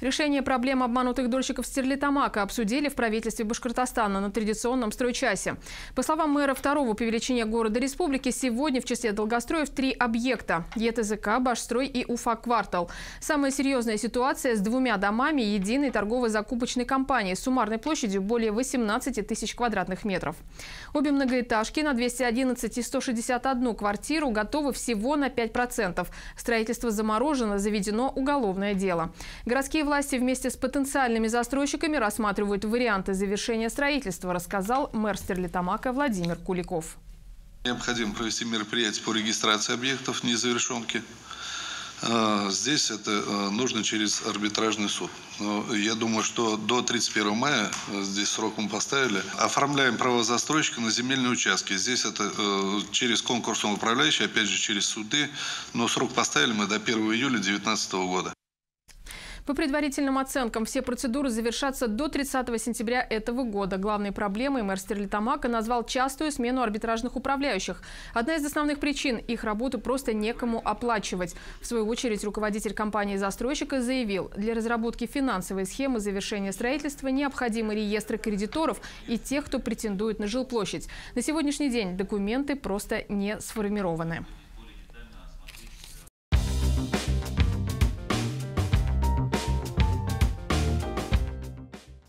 Решение проблем обманутых дольщиков Стерлитамака обсудили в правительстве Башкортостана на традиционном стройчасе. По словам мэра второго по величине города республики, сегодня в числе долгостроев три объекта – ЕТЗК, Башстрой и Уфа-квартал. Самая серьезная ситуация с двумя домами единой торгово-закупочной компании с суммарной площадью более 18 тысяч квадратных метров. Обе многоэтажки на 211 и 161 квартиру готовы всего на 5%. Строительство заморожено, заведено уголовное дело. Городские власти вместе с потенциальными застройщиками рассматривают варианты завершения строительства, рассказал мэр Стерлитамака Владимир Куликов. Необходимо провести мероприятие по регистрации объектов незавершенки. А, здесь это а, нужно через арбитражный суд. Я думаю, что до 31 мая, а, здесь срок мы поставили, оформляем право застройщика на земельные участки. Здесь это через конкурсного управляющего, опять же через суды, но срок поставили мы до 1 июля 2019 года. По предварительным оценкам, все процедуры завершатся до 30 сентября этого года. Главной проблемой мэр Стерлитамака назвал частую смену арбитражных управляющих. Одна из основных причин – их работу просто некому оплачивать. В свою очередь, руководитель компании-застройщика заявил, для разработки финансовой схемы завершения строительства необходимы реестры кредиторов и тех, кто претендует на жилплощадь. На сегодняшний день документы просто не сформированы.